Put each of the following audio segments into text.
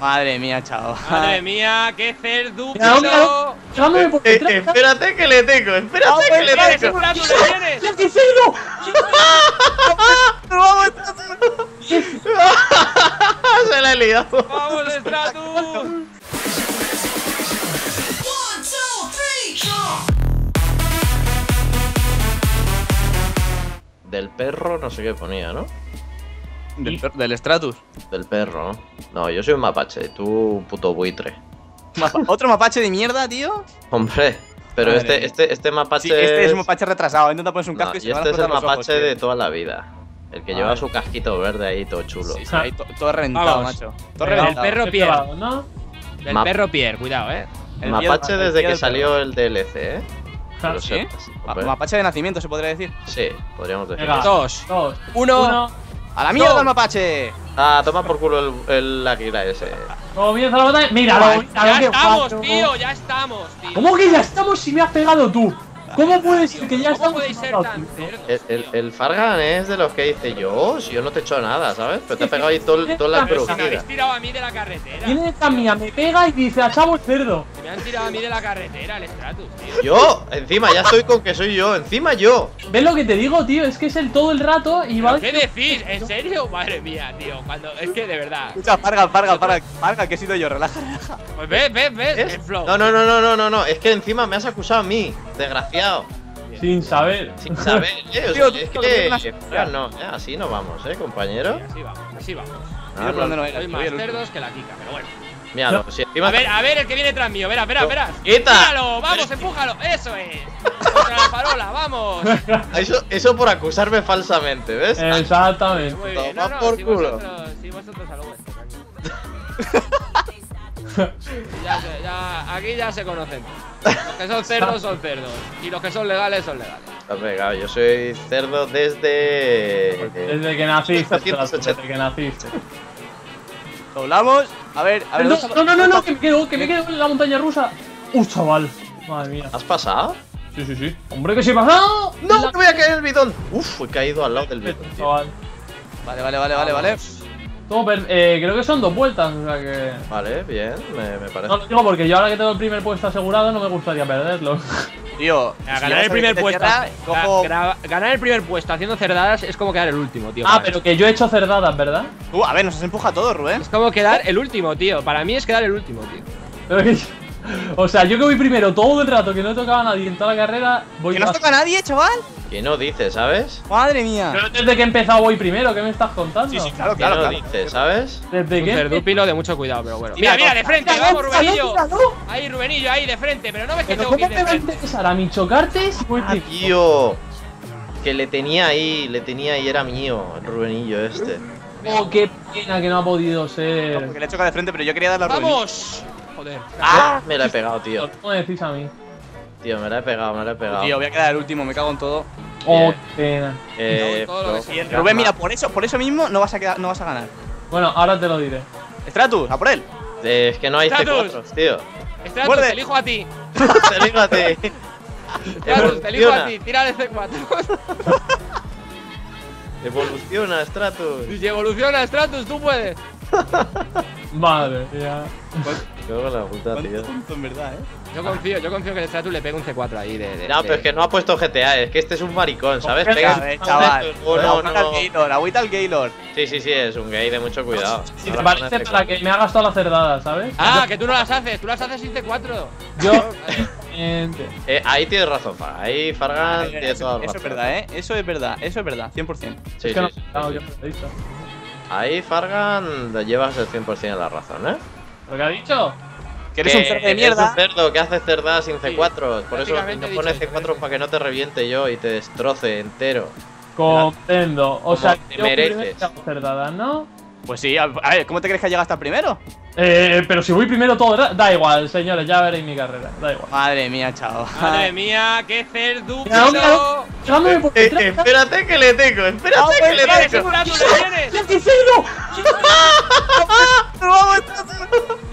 Madre mía, chao. Madre mía, qué cerdo. Eh, espérate que le tengo, espérate que le ¡Tienes, tengo. Tienes! ¡Ya, qué cerdo! Se la he liado. ¡Vamos, Stratus! Del perro no sé qué ponía, ¿no? Del, per- del Stratus. Del perro, ¿no? No, yo soy un mapache, tú un puto buitre. ¿Otro mapache de mierda, tío? Hombre, pero Madre este, este, este mapache Sí, este es un mapache retrasado. Intenta ponerse un No, casco y y se van a este es el mapache ojos, de toda la vida. El que Ah. lleva su casquito verde ahí todo chulo. Sí, sí, ahí to- todo reventado, Vamos. macho. Todo Venga, reventado. el perro Pierre. ¿no? Del Map- perro Pierre, cuidado, eh. El mapache desde que del salió el DLC, ¿eh? Ah, ¿Sí? sepas. Mapache de nacimiento, se podría decir. Sí, podríamos decir. Venga. Dos. Dos. Uno. Uno. ¡A la mierda No. el mapache! Ah, toma por culo el, el águila ese. Comienza la batalla. Míralo, Ya estamos, tío, ya estamos, tío. ¿Cómo que ya estamos si me has pegado tú? ¿Cómo puede ser que ya ¿Cómo estamos? ser tan cerdos? El, el, el Fargan es de los que dice yo, si yo no te he hecho nada, ¿sabes? Pero te ha pegado ahí toda la si me habéis tirado a mí de la carretera. Viene esta mía, me pega y dice, a chavo el cerdo. Me han tirado a mí de la carretera, el Stratus, tío. Yo, encima, ya estoy con que soy yo, encima yo. ¿Ves lo que te digo, tío? Es que es el todo el rato y va. ¿Qué decís? ¿En serio? Madre mía, tío. Cuando. Es que de verdad. Escucha, Farga, Farga, Farga, Farga, que he sido yo, relaja, relaja. Pues ves, ves, ves. ¿Es? El flow. No, no, no, no, no, no, no, es que encima me has acusado a mí, desgraciado. Sin saber. Sin saber, eh. O Tío, sea, es que. Fargan no, eh, así no vamos, eh, compañero. Sí, así vamos, así vamos. Ah, no la Kika, pero bueno. Míralo, si encima. A ver, a ver el que viene tras mío. Verás, verás, verás. ¡Quita! Míralo, vamos, empújalo. Eso es. Contra la farola, vamos. Eso, eso por acusarme falsamente, ¿ves? Exactamente. Muy bien. No, Toma no, por si culo. vosotros, si vosotros a lo vuestro, tranquilo. ya, se- ya, aquí ya se conocen. Los que son cerdos son cerdos. Y los que son legales son legales. Yo soy cerdo desde. Desde que naciste, 480. desde que naciste. Doblamos. A ver, a ver. No, no, no, no, no, que me quedo, que me quedo en la montaña rusa. ¡Uh, chaval! Madre mía. ¿Has pasado? Sí, sí, sí. ¡Hombre, que sí he pasado! ¡No! La- ¡Que voy a caer en el bidón! Uf, he caído al lado del bidón, tío. Chaval. Vale, vale, vale, vale, vale. Todo per- eh, creo que son dos vueltas, o sea que. Vale, bien, me, me parece. No lo digo porque yo ahora que tengo el primer puesto asegurado no me gustaría perderlo. Tío, A si ganar el a primer puesto. tierra, cojo- Gra- ganar el primer puesto haciendo cerdadas es como quedar el último, tío. Ah, pero mí. que yo he hecho cerdadas, ¿verdad? Tú, a ver, nos has empujado todo, Rubén. Es como quedar el último, tío. Para mí es quedar el último, tío. O sea, yo que voy primero todo el rato, que no he tocado a nadie en toda la carrera, voy ¿Que no más- os toca a nadie, chaval? ¿Qué no dices, sabes? Madre mía. Pero desde que he empezado voy primero, ¿qué me estás contando? Sí, sí, claro, ¿Qué claro, no claro. dices, sabes? Desde que. cerdúpilo de mucho cuidado, pero bueno. Mira, Mira, mira, de frente, vamos, Rubenillo. Ahí, Rubenillo, ahí, de frente. Pero no ves que tengo que ¿cómo ir te va a interesar a mí chocarte voy Ah, primero? tío. Que le tenía ahí, le tenía ahí, era mío, el Rubenillo este. Oh, qué pena que no ha podido ser. Porque le he chocado de frente, pero yo quería darle a Rubén. ¡Vamos! Joder. ¡Ah! Me la he pegado, tío. ¿Cómo me decís a mí? Tío, me la he pegado, me la he pegado. Tío, voy a quedar el último, me cago en todo. Oh, qué pena. Eh. Rubén, mira, por eso, por eso mismo no vas a quedar, no vas a ganar. Bueno, ahora te lo diré. Stratus, a por él. Eh, es que no hay Stratus. C4, tío. Stratus, Muerde. te elijo a ti. Te digo a ti. Stratus, te elijo a ti. Tira el C4. Evoluciona, Stratus. Si evoluciona Stratus, tú puedes. Madre mía. Me la puta, tío. Tonto, en verdad, eh. Yo confío, yo confío que el Stratus le pegue un C4 ahí de. de- No, de- pero es que no ha puesto GTA, es que este es un maricón, ¿sabes? Pega A ver, chaval. No, no, Agüita al no. Gaylord, agüita al Gaylord. Sí, sí, sí, es un gay de mucho cuidado. La parece pones para C4. que me ha gastado la cerdada, ¿sabes? Ah, que tú no las haces, tú las haces sin C4. Yo. Eh, ahí tienes razón, Fargan. Ahí Fargan tiene Eso, toda la eso es razón. verdad, eh. Eso es verdad, eso es verdad, 100%. Sí, es sí, no sí. yo he dicho. Ahí Fargan le llevas el 100% de la razón, ¿eh? ¿Lo que ha dicho? Que eres un cerdo de mierda. un cerdo que hace cerdas sin Sí, C4. Por eso no pones dicho C4 eso. para que no te reviente yo y te destroce entero. Comprendo. O Como sea, te mereces. cerdadas, ¿no? Pues sí, a, a ver, ¿cómo te crees que llega hasta el primero? Eh, pero si voy primero todo, da igual, señores, ya veréis mi carrera, da igual. Madre mía, chao. Madre mía, qué cerdo. Eh, espérate que le tengo, espérate que le ¡Tienes, tengo. Tienes! ¡Ya, qué cerdo!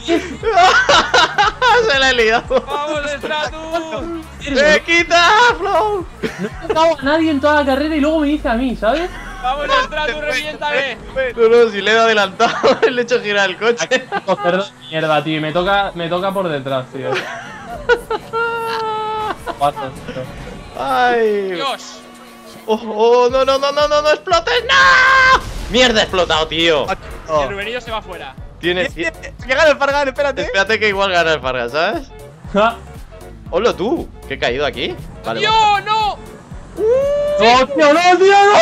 Se la he liado. ¡Vamos, Stratus! ¡Se quita, Flow! No he tocado a nadie en toda la carrera y luego me dice a mí, ¿sabes? Vamos, entra, tú reviéntame. No, no, si le he adelantado, le he hecho girar el coche. Cerdos de mierda, tío. Me toca, me toca por detrás, tío. Ay. Dios. Oh, oh, no, no, no, no, no, no explotes, no. Mierda, he explotado, tío. Oh. El Rubenillo se va fuera. Tiene. Bien, bien. Que gana el Fargan, espérate. Espérate que igual gana el Fargas, ¿sabes? Hola tú, que he caído aquí. Vale. ¡Dios, no! ¡No, tío, no, tío, no!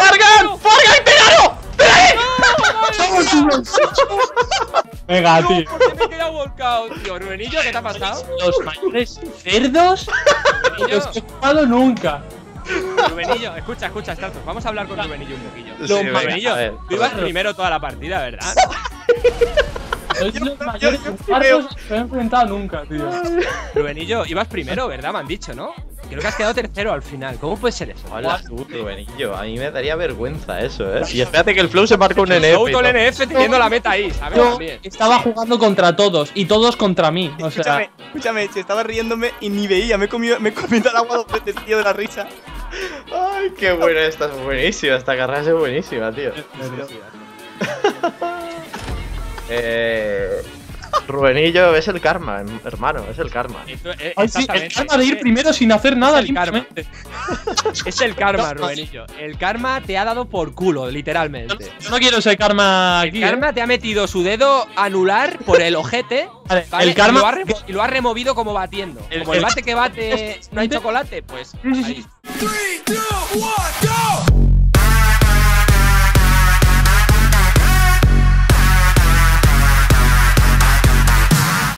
¡Fargan! ¡Fargan, pégalo! Venga, tío. ¿Por qué me he quedado volcado, tío? Rubenillo, ¿qué te ha pasado? Los mayores cerdos que los que he jugado nunca. Rubenillo, escucha, escucha, Startus. Vamos a hablar con Rubenillo un poquillo. Sí, venga, Rubenillo, a ver. tú ibas primero toda la partida, ¿verdad? Sois los mayores cerdos que me he enfrentado nunca, tío. Rubenillo, ibas primero, ¿verdad? Me han dicho, ¿no? Creo que has quedado tercero al final. ¿Cómo puede ser eso? Hola tú, Rubenillo. A mí me daría vergüenza eso, eh. Y espérate que el Flow se marca un NF. todo. el NF teniendo la meta ahí, ¿sabes? Yo estaba jugando contra todos y todos contra mí. O sea, Escúchame, escúchame, si estaba riéndome y ni veía, me he comido, me he comido el agua dos veces, tío, de la risa. Ay, qué buena esta, es buenísima. Esta carrera es buenísima, tío. Eh. Rubenillo es el karma, em- hermano, es el karma. Esto- eh, Ay, sí, el karma de ir Es- primero sin hacer nada el karma. Es el karma, Rubenillo. El karma te ha dado por culo, literalmente. Yo no quiero ese karma aquí. El ¿eh? karma te ha metido su dedo anular por el ojete. Vale, ¿vale? el karma. Y lo, ha remo- y lo ha removido como batiendo. El- como el el- bate que bate no hay chocolate, pues. Sí, sí, ahí. sí. Three, two, one, go!